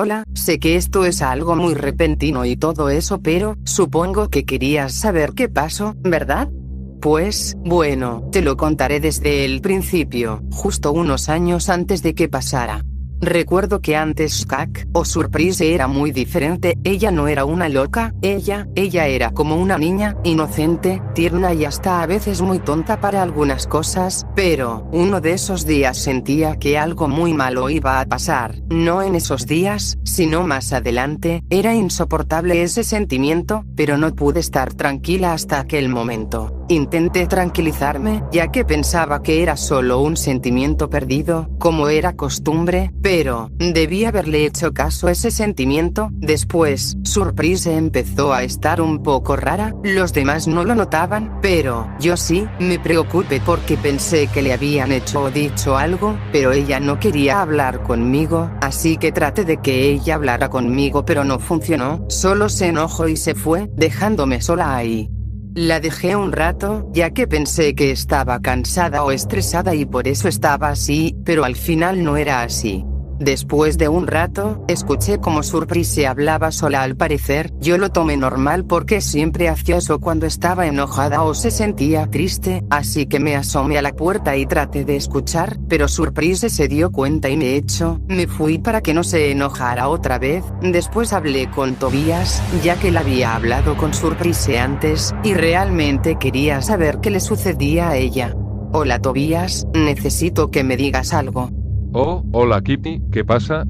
Hola, sé que esto es algo muy repentino y todo eso, pero, supongo que querías saber qué pasó, ¿verdad? Pues, bueno, te lo contaré desde el principio, justo unos años antes de que pasara. Recuerdo que antes Skak, o Surprise era muy diferente, ella no era una loca, ella, ella era como una niña, inocente, tierna y hasta a veces muy tonta para algunas cosas, pero, uno de esos días sentía que algo muy malo iba a pasar, no en esos días, sino más adelante, era insoportable ese sentimiento, pero no pude estar tranquila hasta aquel momento. Intenté tranquilizarme, ya que pensaba que era solo un sentimiento perdido, como era costumbre, pero, debí haberle hecho caso a ese sentimiento, después, Surprise empezó a estar un poco rara, los demás no lo notaban, pero, yo sí, me preocupé porque pensé que le habían hecho o dicho algo, pero ella no quería hablar conmigo, así que traté de que ella hablara conmigo pero no funcionó, solo se enojó y se fue, dejándome sola ahí. La dejé un rato, ya que pensé que estaba cansada o estresada y por eso estaba así, pero al final no era así. Después de un rato, escuché como Surprise hablaba sola al parecer, yo lo tomé normal porque siempre hacía eso cuando estaba enojada o se sentía triste, así que me asomé a la puerta y traté de escuchar, pero Surprise se dio cuenta y me echó, me fui para que no se enojara otra vez, después hablé con Tobias, ya que él había hablado con Surprise antes, y realmente quería saber qué le sucedía a ella. Hola Tobias, necesito que me digas algo. Oh, hola Kitty, ¿qué pasa?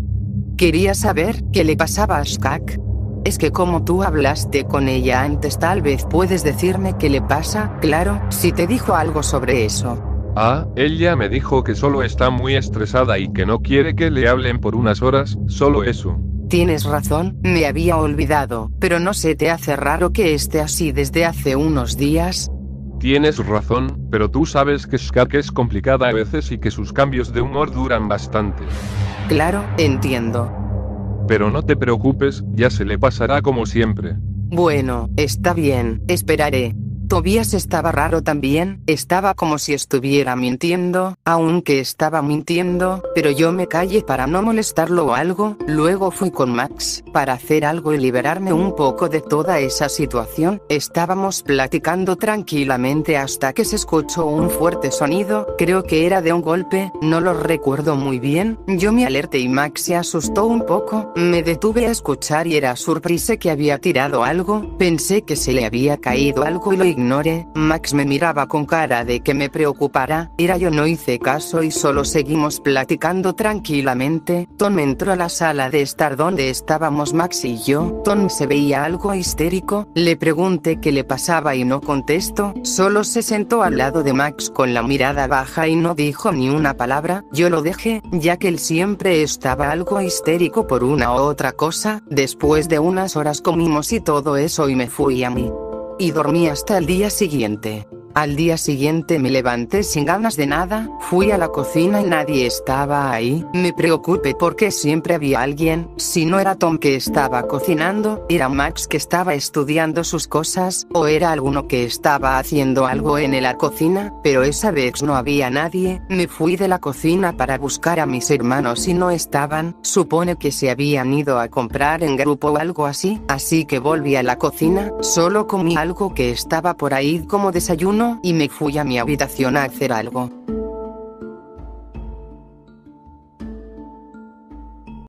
Quería saber qué le pasaba a Skak. Es que como tú hablaste con ella antes tal vez puedes decirme qué le pasa, claro, si te dijo algo sobre eso. Ah, ella me dijo que solo está muy estresada y que no quiere que le hablen por unas horas, solo eso. Tienes razón, me había olvidado, pero no se te hace raro que esté así desde hace unos días. Tienes razón, pero tú sabes que Skak es complicada a veces y que sus cambios de humor duran bastante. Claro, entiendo. Pero no te preocupes, ya se le pasará como siempre. Bueno, está bien, esperaré. Tobias estaba raro también, estaba como si estuviera mintiendo, aunque estaba mintiendo, pero yo me callé para no molestarlo o algo, luego fui con Max, para hacer algo y liberarme un poco de toda esa situación, estábamos platicando tranquilamente hasta que se escuchó un fuerte sonido, creo que era de un golpe, no lo recuerdo muy bien, yo me alerté y Max se asustó un poco, me detuve a escuchar y era Surprise que había tirado algo, pensé que se le había caído algo y lo ignoré, Max me miraba con cara de que me preocupara, era yo no hice caso y solo seguimos platicando tranquilamente, Tom entró a la sala de estar donde estábamos Max y yo, Tom se veía algo histérico, le pregunté qué le pasaba y no contestó, solo se sentó al lado de Max con la mirada baja y no dijo ni una palabra, yo lo dejé, ya que él siempre estaba algo histérico por una u otra cosa, después de unas horas comimos y todo eso y me fui a mí y dormí hasta el día siguiente. Al día siguiente me levanté sin ganas de nada, fui a la cocina y nadie estaba ahí, me preocupé porque siempre había alguien, si no era Tom que estaba cocinando, era Max que estaba estudiando sus cosas, o era alguno que estaba haciendo algo en la cocina, pero esa vez no había nadie, me fui de la cocina para buscar a mis hermanos y no estaban, supone que se habían ido a comprar en grupo o algo así, así que volví a la cocina, solo comí algo que estaba por ahí como desayuno, y me fui a mi habitación a hacer algo.